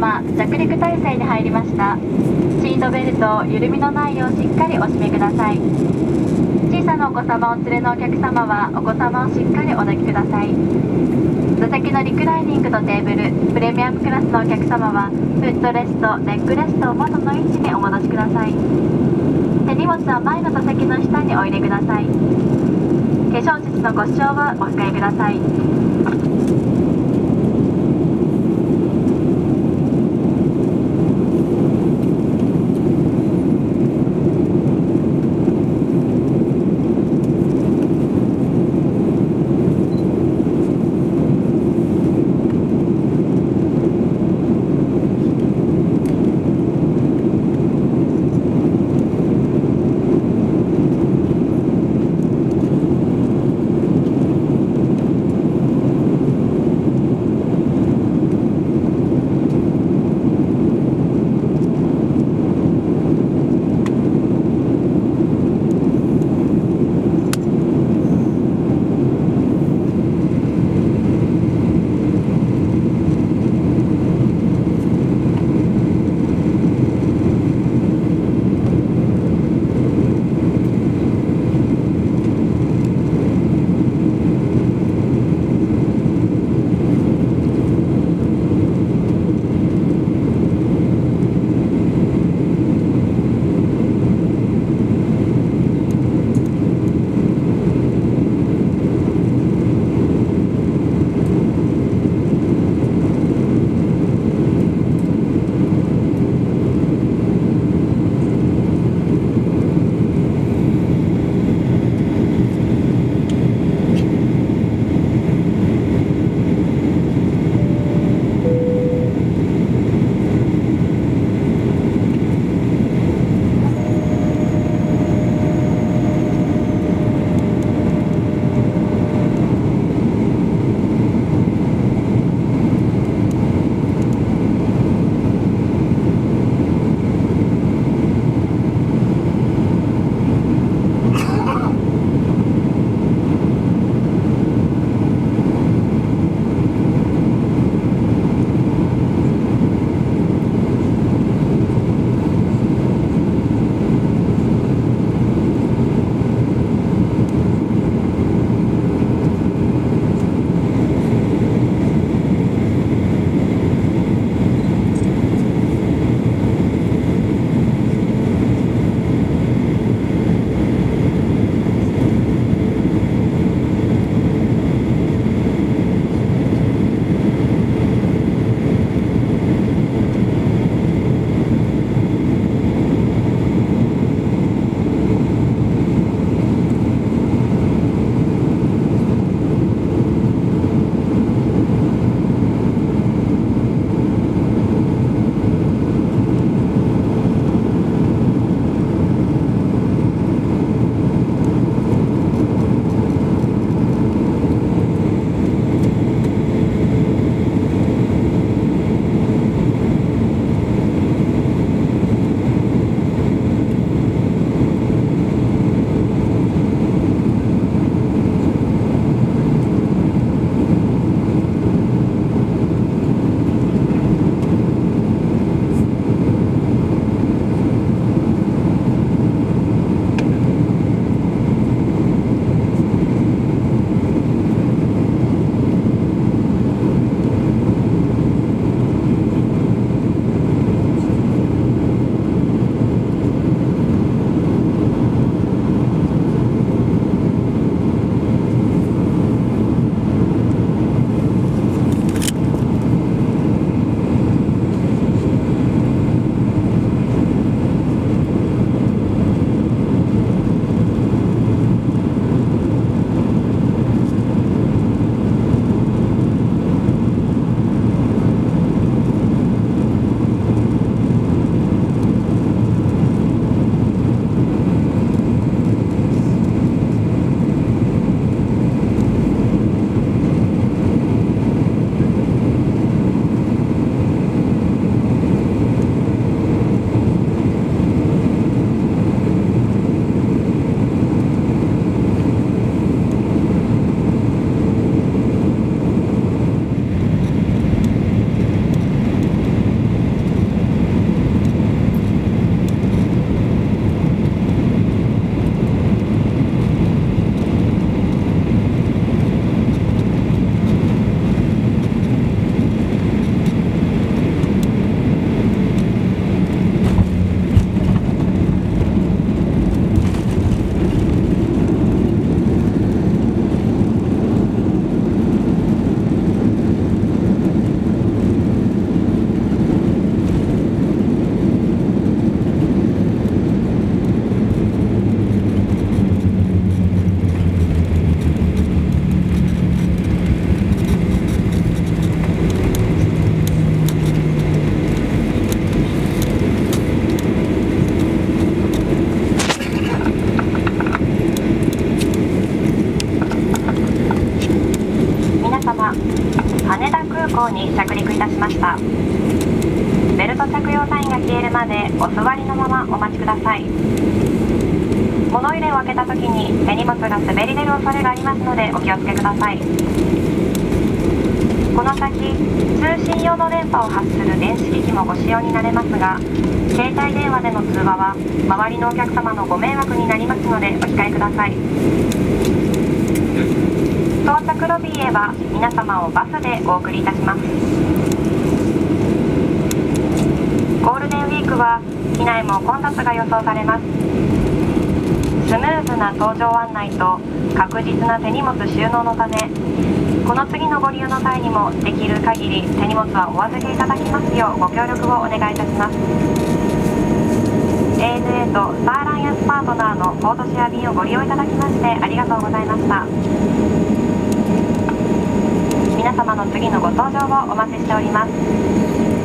様着陸態勢に入りました。シートベルト緩みのないようしっかりお締めください。小さなお子様を連れのお客様はお子様をしっかりお抱きください。座席のリクライニングとテーブルプレミアムクラスのお客様はフットレストネックレストを元の位置にお戻しください。手荷物は前の座席の下にお入れください。化粧室のご視聴はお控えください。羽田空港に着陸いたしました。ベルト着用サインが消えるまでお座りのままお待ちください。物入れを開けた時に手荷物が滑り出る恐れがありますのでお気をつけください。この先通信用の電波を発する電子機器もご使用になれますが携帯電話での通話は周りのお客様のご迷惑になりますのでお控えください。到着ロビーへは皆様をバスでお送りいたします。ゴールデンウィークは機内も混雑が予想されます。スムーズな搭乗案内と確実な手荷物収納のためこの次のご利用の際にもできる限り手荷物はお預けいただきますようご協力をお願いいたします。ANA とスターライアンスパートナーのポートシェア便をご利用いただきましてありがとうございました。皆様の次のご搭乗をお待ちしております。